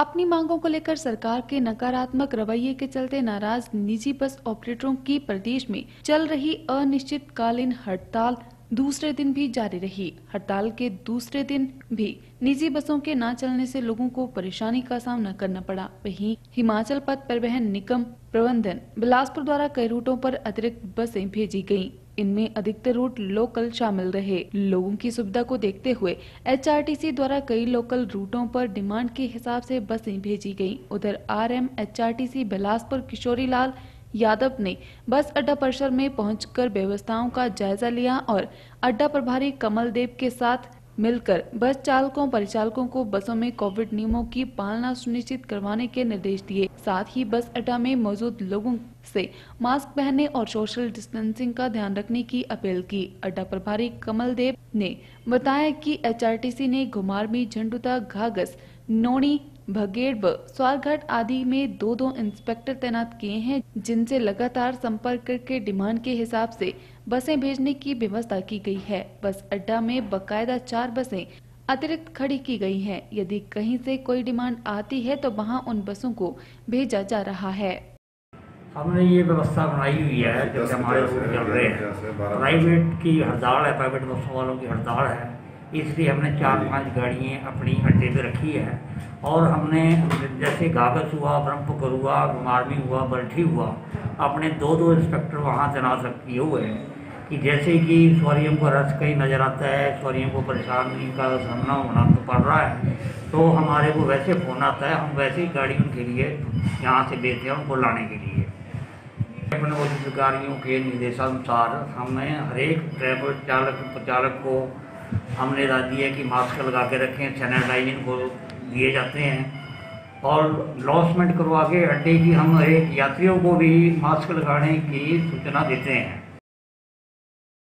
अपनी मांगों को लेकर सरकार के नकारात्मक रवैये के चलते नाराज़ निजी बस ऑपरेटरों की प्रदेश में चल रही अनिश्चितकालीन हड़ताल दूसरे दिन भी जारी रही। हड़ताल के दूसरे दिन भी निजी बसों के न चलने से लोगों को परेशानी का सामना करना पड़ा। वहीं हिमाचल पथ परिवहन निगम प्रबंधन बिलासपुर द्वारा कई रूटों पर अतिरिक्त बसें भेजी गई इनमें अधिकतर रूट लोकल शामिल रहे। लोगों की सुविधा को देखते हुए एचआरटीसी द्वारा कई लोकल रूटों पर डिमांड के हिसाब से बसें भेजी गई उधर आरएम, एचआरटीसी, बिलासपुर किशोरी लाल यादव ने बस अड्डा परिसर में पहुंचकर व्यवस्थाओं का जायजा लिया और अड्डा प्रभारी कमल देव के साथ मिलकर बस चालकों, परिचालकों को बसों में कोविड नियमों की पालना सुनिश्चित करवाने के निर्देश दिए। साथ ही बस अड्डा में मौजूद लोगों से मास्क पहनने और सोशल डिस्टेंसिंग का ध्यान रखने की अपील की। अड्डा प्रभारी कमल देव ने बताया कि एचआरटीसी ने घुमारमी झंडुता घागस नोनी भगेड़ व स्वारघाट आदि में दो दो इंस्पेक्टर तैनात किए हैं, जिनसे लगातार संपर्क करके डिमांड के हिसाब से बसें भेजने की व्यवस्था की गई है बस अड्डा में बकायदा चार बसें अतिरिक्त खड़ी की गई हैं। यदि कहीं से कोई डिमांड आती है तो वहाँ उन बसों को भेजा जा रहा है हमने ये व्यवस्था बनाई हुई है जैसे हमारे रूट चल रहे हैं। प्राइवेट की हड़ताल है प्राइवेट बसों वालों की हड़ताल है। इसलिए हमने चार पाँच गाड़ियाँ अपनी अड्डे पे रखी है और हमने जैसे गागस हुआ ब्रह्मपुर हुआ गुमारवी हुआ बल्ठी हुआ अपने दो दो इंस्पेक्टर वहाँ तैनात किए हुए हैं कि जैसे कि सवारियों को रस कहीं नज़र आता है सवारियों को परेशानी का सामना होना तो पड़ रहा है तो हमारे को वैसे फ़ोन आता है हम वैसे ही गाड़ी उनके लिए यहाँ से भेजते हैं उनको लाने के लिए। अपने अधिकारियों के निर्देशानुसार हमने हरेक ड्राइवर चालक प्रचालक को हमने राय दी है कि मास्क लगा के रखें सैनिटाइजिंग को दिए जाते हैं। और लॉसमेंट करवा के अड्डे की हम हरेक यात्रियों को भी मास्क लगाने की सूचना देते हैं।